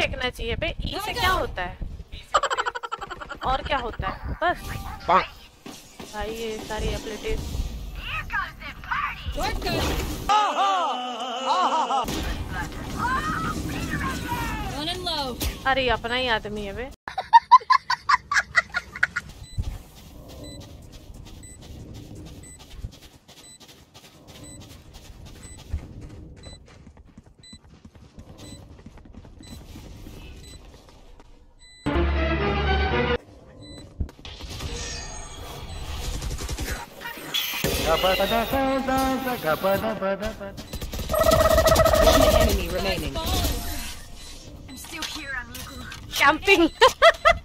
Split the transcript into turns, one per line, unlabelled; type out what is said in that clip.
फेंकना चाहिए बे। ई से क्या होता है? और क्या होता है? बस। भाई ये सारी एबिलिटीज अरे अपना ही आदमी है बे।
One enemy remaining.
I'm still here, amigo. Jumping.